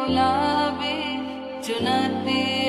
गुलाबे चुनति